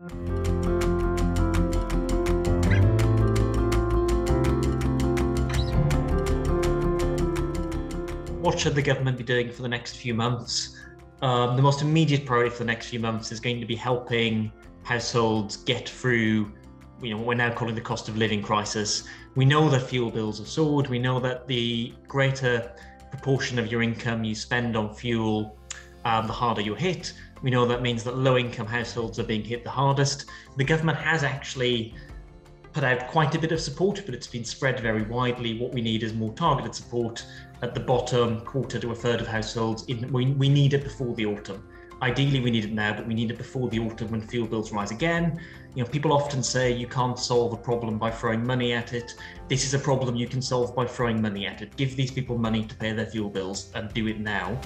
What should the government be doing for the next few months? Um, the most immediate priority for the next few months is going to be helping households get through you know, what we're now calling the cost of living crisis. We know that fuel bills have soared. We know that the greater proportion of your income you spend on fuel, um, the harder you're hit. We know that means that low income households are being hit the hardest. The government has actually put out quite a bit of support, but it's been spread very widely. What we need is more targeted support at the bottom quarter to a third of households. In, we, we need it before the autumn. Ideally, we need it now, but we need it before the autumn when fuel bills rise again. You know, people often say you can't solve a problem by throwing money at it. This is a problem you can solve by throwing money at it. Give these people money to pay their fuel bills and do it now.